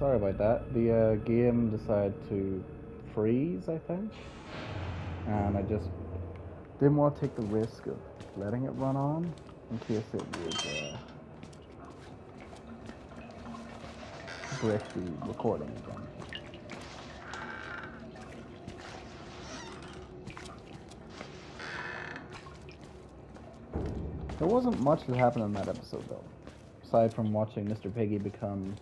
sorry about that. The uh, game decided to freeze, I think. And I just didn't want to take the risk of letting it run on in case it would uh, break the recording again. There wasn't much that happened in that episode, though, aside from watching Mr. Piggy become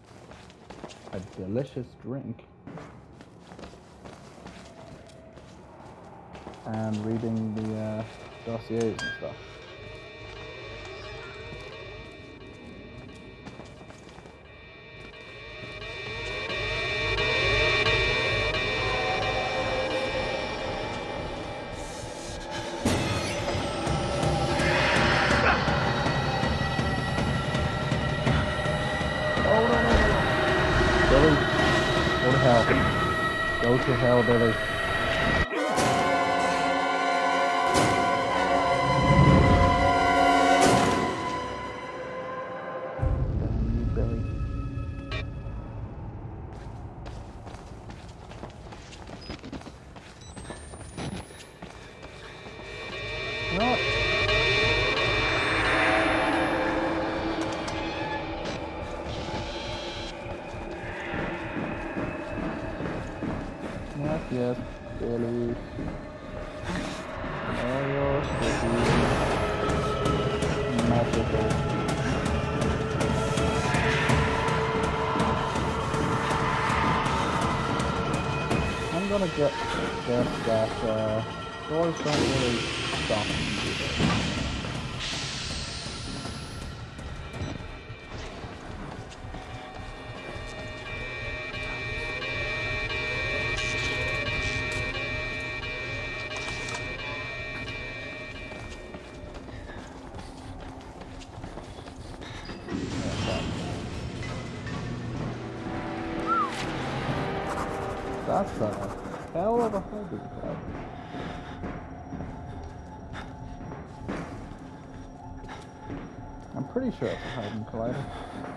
a delicious drink and reading the uh, dossiers and stuff. Hell. Go doors don't really stop. That's a hell of a hybrid pretty sure it's a Hadron Collider.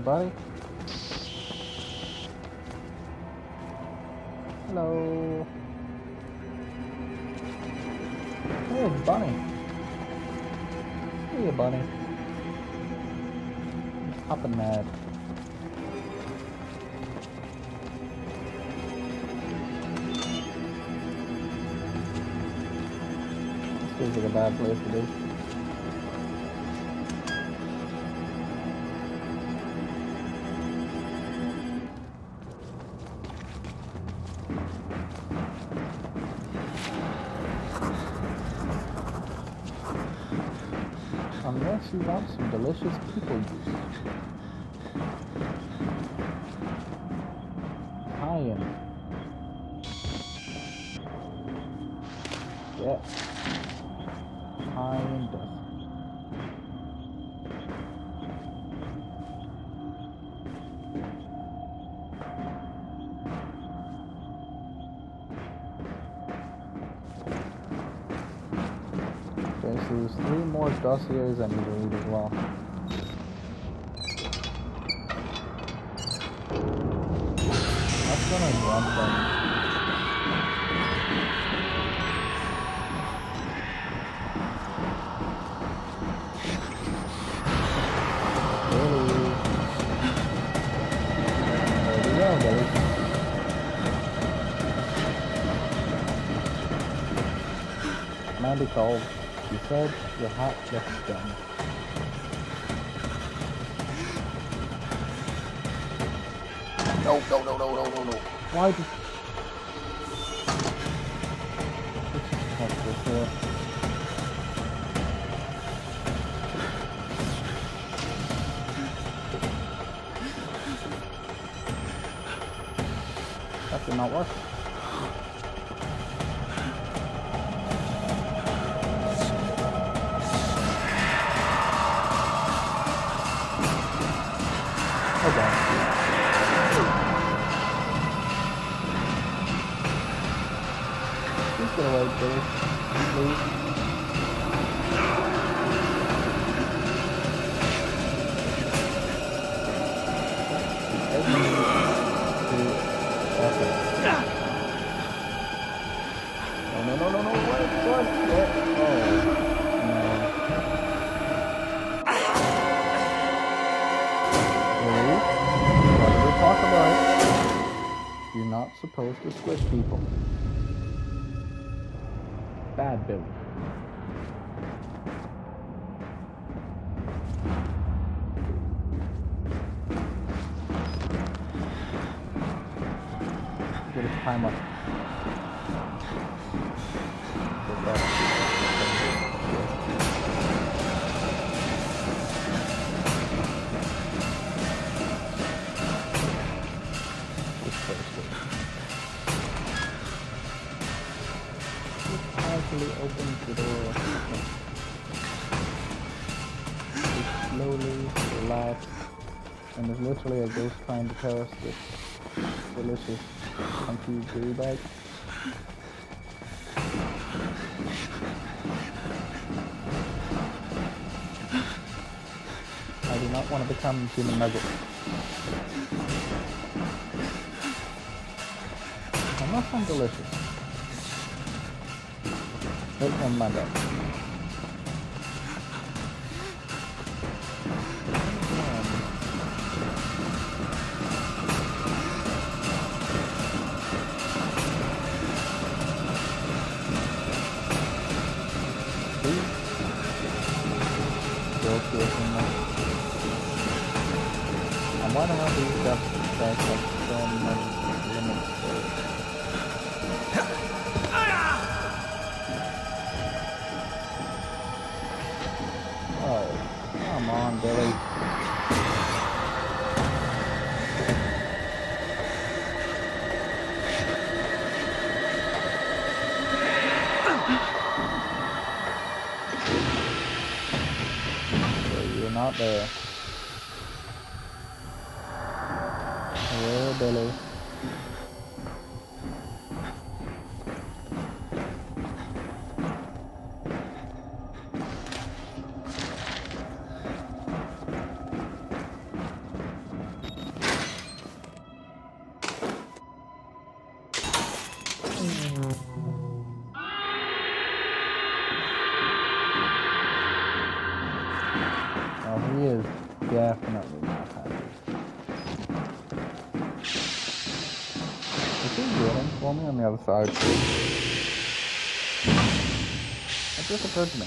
Buddy? Hello. Hey, bunny. Hey, bunny. He's hopping mad. Feels like a bad place to be. Delicious people juice. Uh, High end. Yes. End death. More dossiers I need to read as well. That's gonna jump them. Really? There. Mandy called. She said your hat looks done. No, no, no, no, no, no, no. Why did... You're not supposed to squish people. Bad Billy. Slowly relax. And there's literally a ghost trying to tell us this delicious funky gooey bag. I do not want to become human nugget. I'm delicious. Wait, never mind that. Why don't I these guys guys Hello, Billy. Other side? That just occurred to me.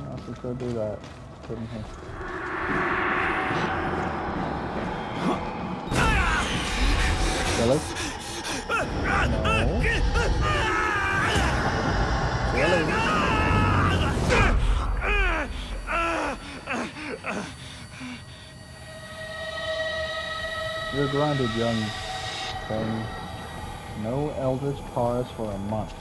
I also could do that, couldn't he? You're grounded, young thing. No eldritch powers for a month.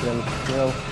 Still, still.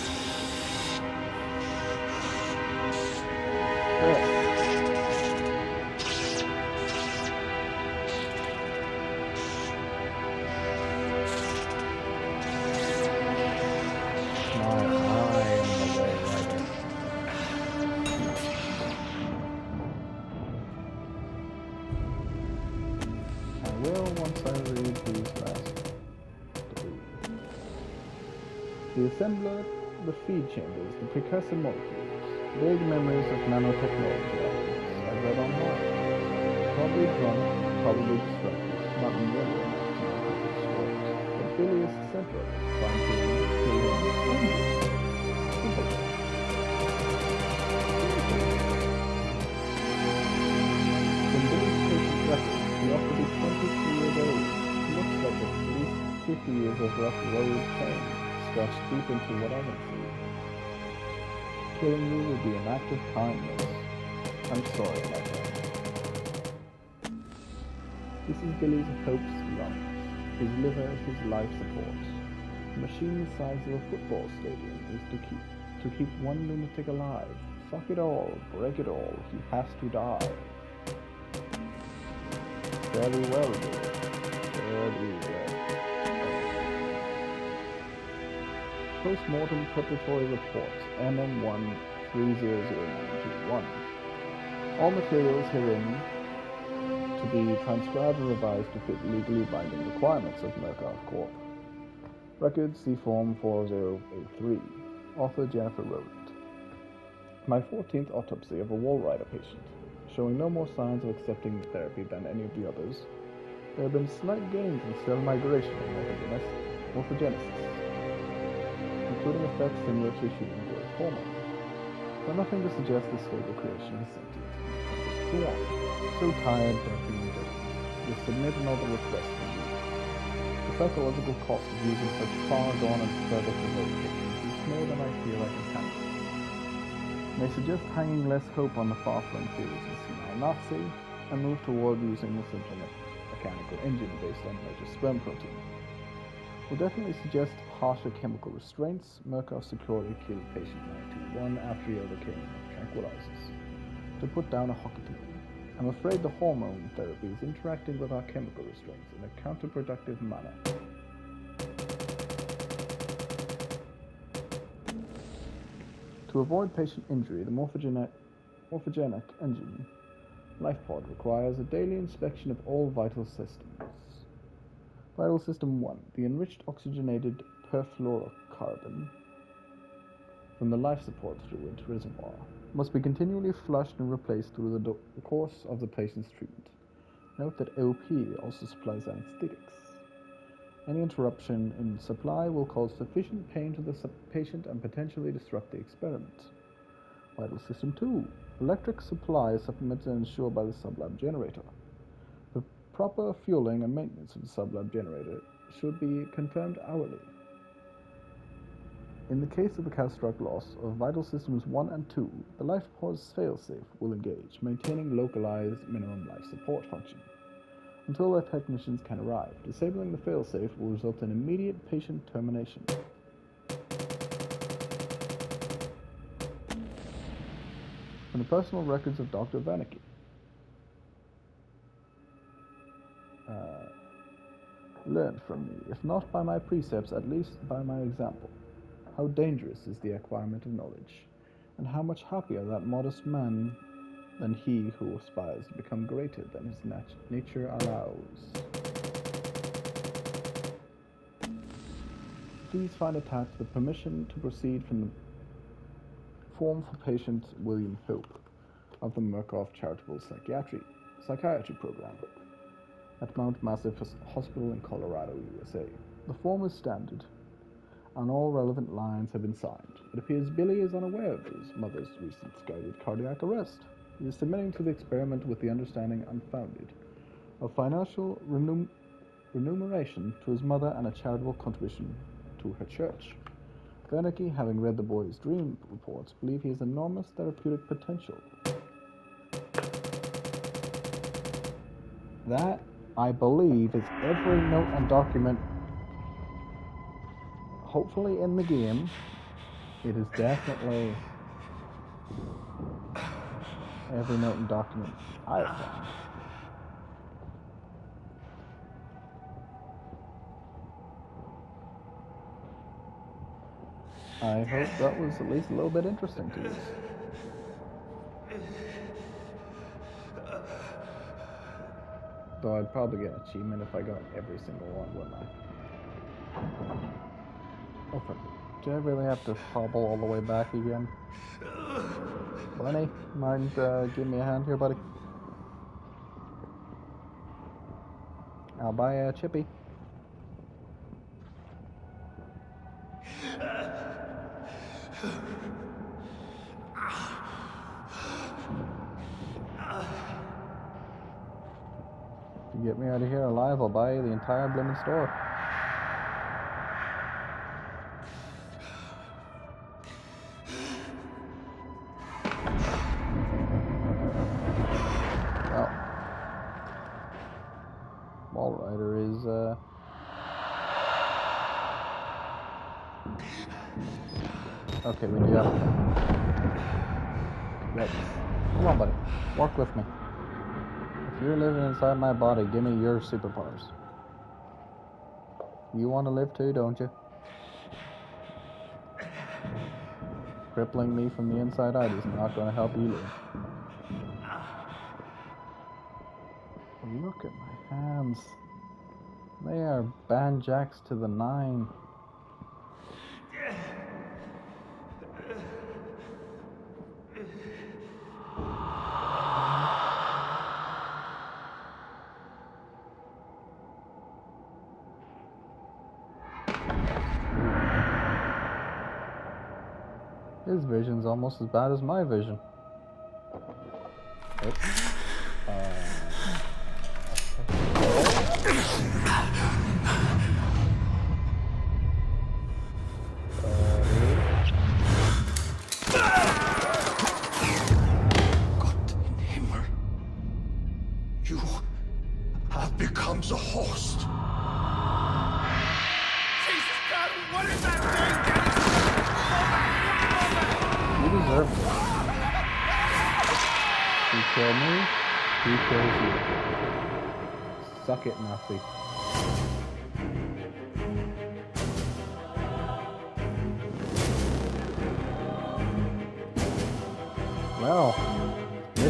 the feed chambers, the precursor molecules, vague memories of nanotechnology I read online. Probably drunk, probably distracted, not enough to know who this. But Billy is. From Billy's patient records, he to be 23 years old. Looks like at least 50 years of rough road pain, scratched deep into what I can see. Killing you would be an act of kindness. I'm sorry, my friend. This is Billy's hopes lungs, his liver, his life support. A machine the size of a football stadium is to keep to keep one lunatic alive. Fuck it all, break it all, he has to die. Very well, Billy. Very well. Post-mortem preparatory report, MM1 300921. All materials herein to be transcribed and revised to fit legally binding requirements of Murkoff Corp. Record C Form 4083. Author Jennifer Rowland. My 14th autopsy of a Walrider patient, showing no more signs of accepting the therapy than any of the others. There have been slight gains in cell migration and morphogenesis including effects similar to hormone, but nothing to suggest the stable creation is sentient. So tired, and dirty. You submit another request from you. The psychological cost of using such far gone and further remote techniques is more than I feel I can handle. May suggest hanging less hope on the far-flung theories of senile Nazi and move toward using a simple mechanical engine based on major sperm protein. Will definitely suggest harsher chemical restraints. Murkoff securely killed patient 921 after he overcame tranquilizers. To put down a hockey team. I'm afraid the hormone therapy is interacting with our chemical restraints in a counterproductive manner. To avoid patient injury, the morphogenic, morphogenic engine LifePod requires a daily inspection of all vital systems. Vital System 1. The enriched oxygenated perfluorocarbon from the life support fluid reservoir must be continually flushed and replaced through the, course of the patient's treatment. Note that OP also supplies anesthetics. Any interruption in supply will cause sufficient pain to the patient and potentially disrupt the experiment. Vital System 2. Electric supply is supplemented and ensured by the sublab generator. The proper fueling and maintenance of the sublab generator should be confirmed hourly. In the case of a catastrophic loss of vital systems 1 and 2, the life pod's failsafe will engage, maintaining localized minimum life support function until the technicians can arrive. Disabling the failsafe will result in immediate patient termination. From the personal records of Dr. Wernicke. Uh, learn from me, if not by my precepts, at least by my example. How dangerous is the acquirement of knowledge, and how much happier that modest man than he who aspires to become greater than his nat- nature allows. Please find attached the permission to proceed from the form for patient William Hope of the Murkoff Charitable Psychiatry, Psychiatry Program at Mount Massive Hospital in Colorado, USA. The form is standard, and all relevant lines have been signed. It appears Billy is unaware of his mother's recent guided cardiac arrest. He is submitting to the experiment with the understanding unfounded of financial remuneration to his mother and a charitable contribution to her church. Wernicke, having read the boy's dream reports, believe he has enormous therapeutic potential. That, I believe, is every note and document hopefully in the game, it is definitely every note and document I've found. I hope that was at least a little bit interesting to you. Though I'd probably get an achievement if I got every single one, wouldn't I? Do I really have to hobble all the way back again? Lenny, mind uh, me a hand here, buddy? I'll buy a chippy. If you get me out of here alive, I'll buy you the entire blooming store. Inside my body, give me your superpowers. You want to live too, don't you? Crippling me from the inside out is not going to help you live. Look at my hands. They are banjacks to the nine. His vision's almost as bad as my vision. Oops.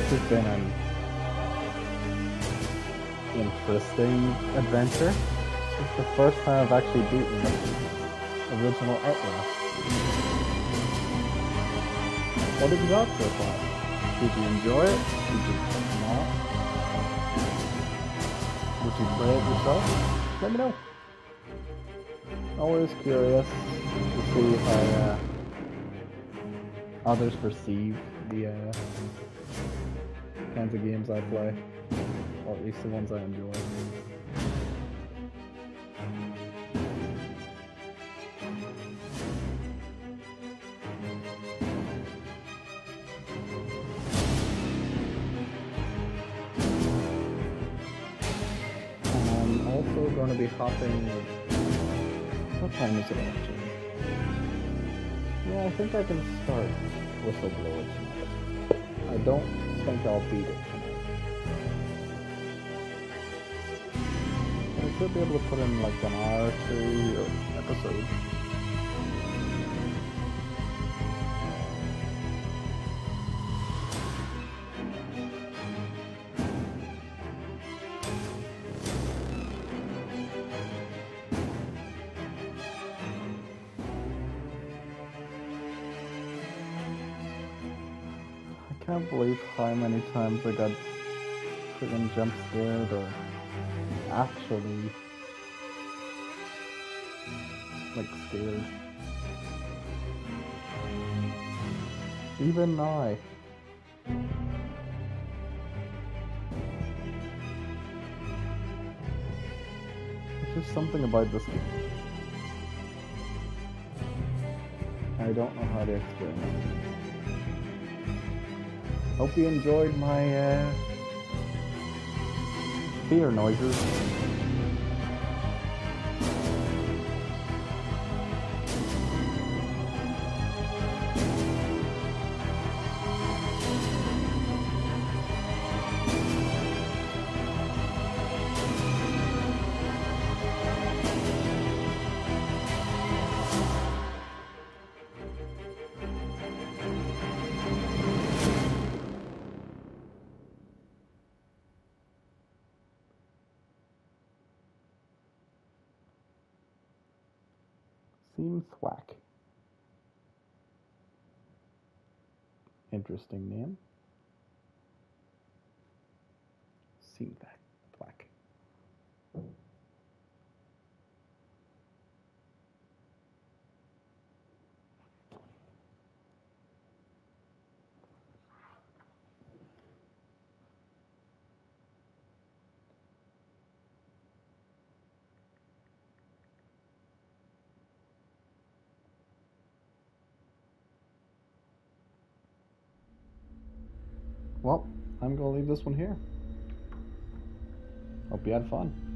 This has been an interesting adventure. It's the first time I've actually beaten the original Outlast. What have you got so far? Did you enjoy it? Did you not? Would you play it yourself? Let me know. Always curious to see how uh, others perceive the uh, kinds of games I play, or at least the ones I enjoy. I'm also going to be hopping. What time is it actually? Yeah, I think I can start Whistleblower tonight. I don't think I'll beat it tonight. I should be able to put in like an hour or two episode. Can't believe how many times I got freaking jump scared or actually like scared. Even now. There's just something about this game. I don't know how to explain it. Hope you enjoyed my uh, fear noises. Interesting name. Seam Thwack. Thwack. Well, I'm going to leave this one here. Hope you had fun.